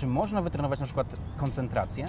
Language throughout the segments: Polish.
czy można wytrenować na przykład koncentrację?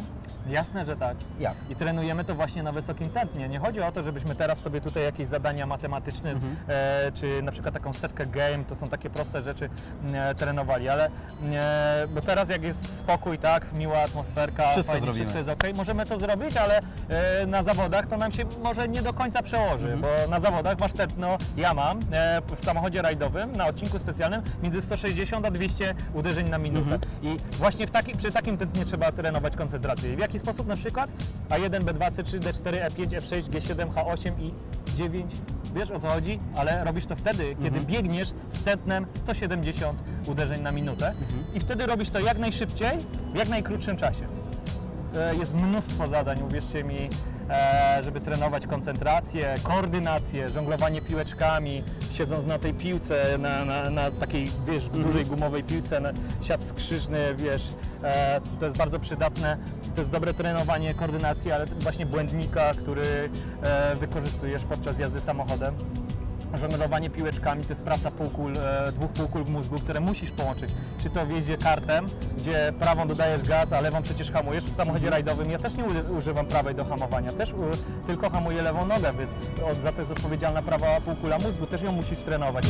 Jasne, że tak. Jak? I trenujemy to właśnie na wysokim tętnie. Nie chodzi o to, żebyśmy teraz sobie tutaj jakieś zadania matematyczne, e, czy na przykład taką setkę game, to są takie proste rzeczy, e, trenowali, ale e, bo teraz jak jest spokój, tak, miła atmosferka, Wszystko fajnie, wszystko jest ok, możemy to zrobić, ale e, na zawodach to nam się może nie do końca przełoży, bo na zawodach masz tętno, ja mam e, w samochodzie rajdowym na odcinku specjalnym między 160 a 200 uderzeń na minutę. I właśnie w taki, przy takim tętnie trzeba trenować koncentrację. I w jaki sposób na przykład? A1, B2, C3, D4, E5, F6, G7, H8 i 9. Wiesz o co chodzi? Ale robisz to wtedy, kiedy biegniesz z tętnem 170 uderzeń na minutę i wtedy robisz to jak najszybciej, w jak najkrótszym czasie. E, Jest mnóstwo zadań, uwierzcie mi, e, żeby trenować koncentrację, koordynację, żonglowanie piłeczkami, siedząc na tej piłce, na, na, na takiej, wiesz, dużej gumowej piłce, na, siat skrzyżny, wiesz, e, to jest bardzo przydatne. To jest dobre trenowanie koordynacji, ale właśnie błędnika, który e, wykorzystujesz podczas jazdy samochodem. Żonglowanie piłeczkami to jest praca półkul, e, dwóch półkul mózgu, które musisz połączyć. Czy to w jeździe kartem, gdzie prawą dodajesz gaz, a lewą przecież hamujesz. W samochodzie rajdowym ja też nie używam prawej do hamowania, też u, tylko hamuję lewą nogę, więc od, za to jest odpowiedzialna prawa półkula mózgu, też ją musisz trenować.